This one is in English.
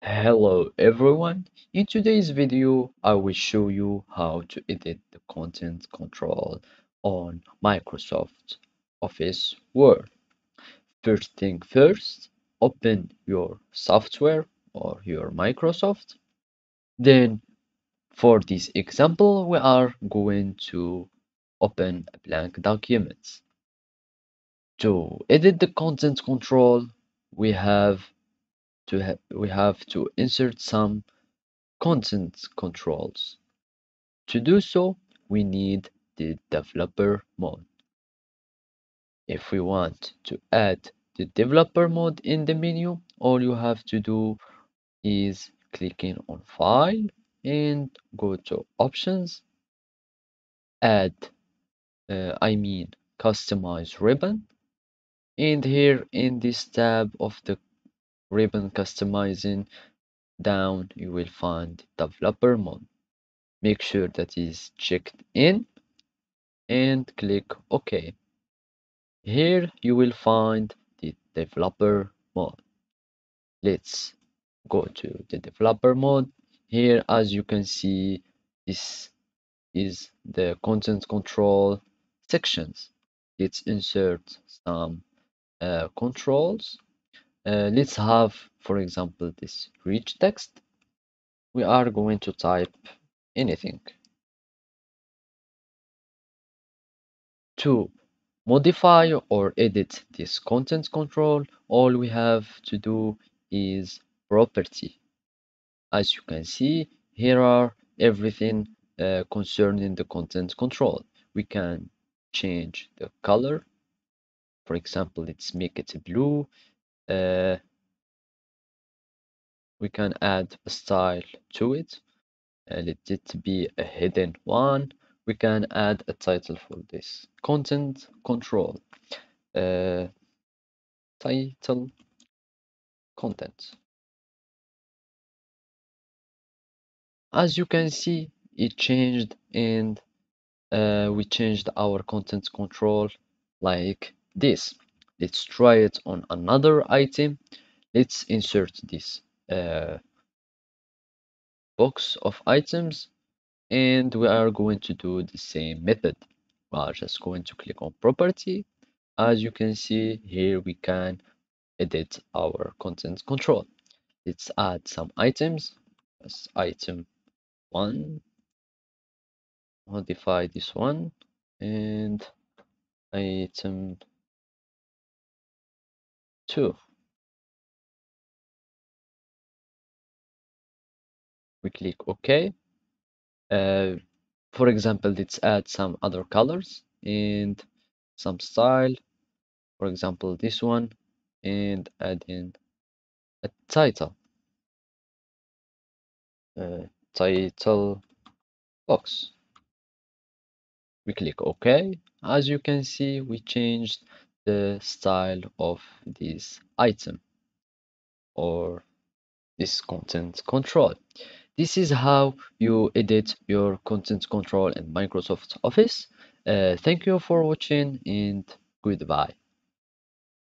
Hello everyone. In today's video, I will show you how to edit the content control on Microsoft Office Word. First thing first, open your software or your Microsoft. Then for this example, we are going to open a blank document. To edit the content control, we have to ha we have to insert some content controls. To do so, we need the developer mode. If we want to add the developer mode in the menu, all you have to do is clicking on file and go to options, add, uh, I mean customize ribbon. And here in this tab of the ribbon customizing down, you will find developer mode. Make sure that is checked in and click OK. Here you will find the developer mode. Let's go to the developer mode. Here, as you can see, this is the content control sections. Let's insert some uh, controls. Uh, let's have, for example, this rich text. We are going to type anything. To modify or edit this content control, all we have to do is property. As you can see, here are everything uh, concerning the content control. We can change the color. For example, let's make it blue. Uh, we can add a style to it. Let it be a hidden one. We can add a title for this. Content control. Uh, title content. As you can see it changed and uh, we changed our content control like this let's try it on another item. Let's insert this uh, box of items and we are going to do the same method. We are just going to click on property. As you can see here we can edit our content control. Let's add some items. As item one modify this one and item two we click ok uh, for example, let's add some other colors and some style. For example, this one and add in a title. Uh, title box. We click OK. As you can see, we changed the style of this item or this content control. This is how you edit your content control in Microsoft Office. Uh, thank you for watching and goodbye.